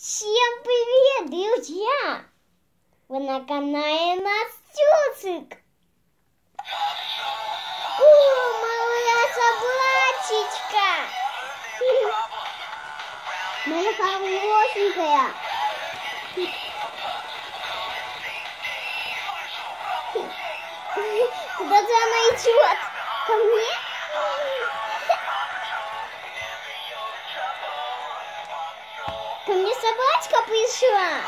Всем привет, друзья! Вы на канале Настюцик. О, моя собачечка! Моя хорошенькая. Куда же она идет? Ко мне? Собачка пришла.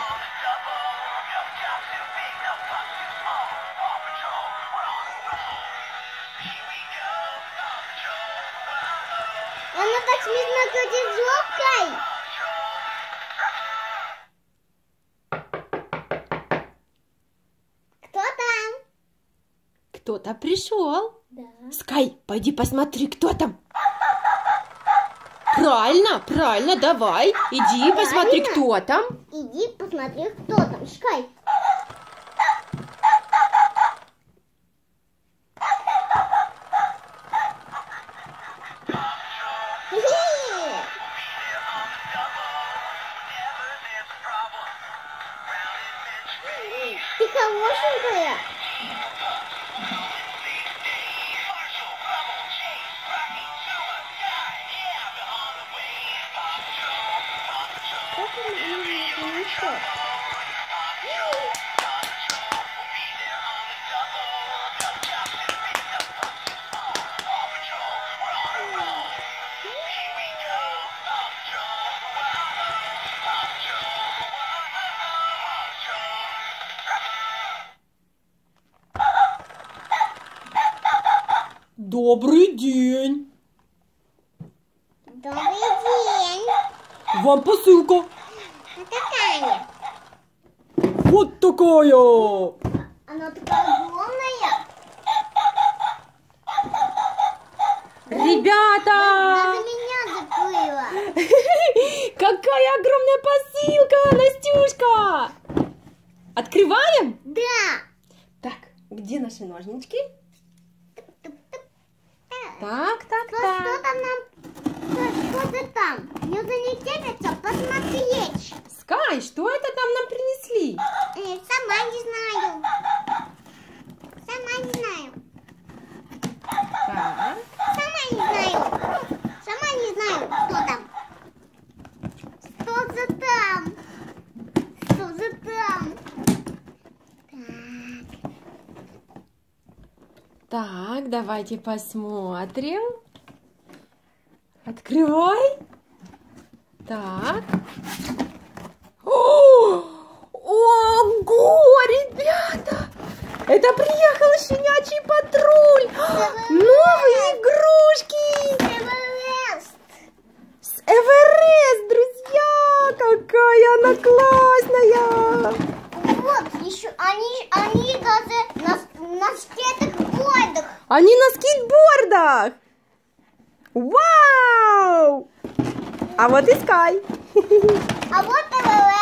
Она так смешно крутит жопкой. Кто там? Кто-то пришел. Да. Скай, пойди посмотри, кто там. Правильно, правильно, давай. Иди, посмотри, кто там. Иди посмотри, кто там. Шкай. Ты хорошенькая. Добрый день. Добрый день. Вам посылка. Какая? Вот такая. Она такая огромная. Ребята, Даже меня закрыла. какая огромная посылка, Настюшка. Открываем? Да. Так, где наши ножнички? Так. Так, так, Что, так. что там нам? Что, что ты там? Не терпится посмотреть. Скай, что это там нам принесли? Э, сама не знаю. Сама не знаю. Так. Сама не знаю. Сама не знаю, что там. Что за там? Что за там? Так. Так, давайте посмотрим. Открывай. Так. О! Ого, ребята! Это приехал щенячий патруль! Новые игрушки! Эверест. С Эверест, друзья! Какая она классная! Вот, еще они, они даже на, на скейтбордах. Они на скейтбордах! Вау! А вот и Скай. А вот Эверест.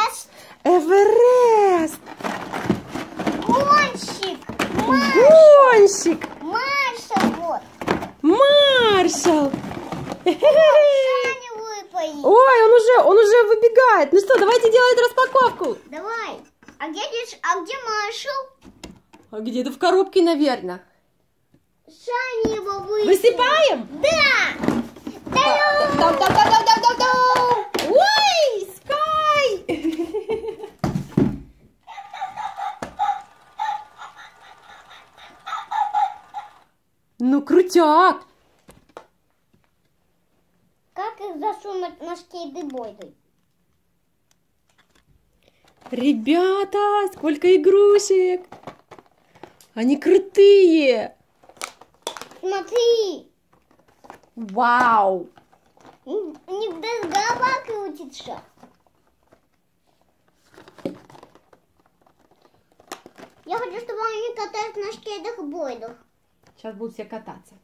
Ой, он уже, он уже выбегает. Ну что, давайте делать распаковку. Давай. А где, а где Маршал? А Где-то в коробке, наверное. Саня его выпоит. Высыпаем? Да. Дам, дам, дам, дам, дам, дам, дам. Ой, Скай! Ну, крутяк! Ребята, сколько игрушек! Они крутые! Смотри. Вау! Даже голова крутится. Я хочу, чтобы они катались на скейтбордах. Сейчас будут все кататься.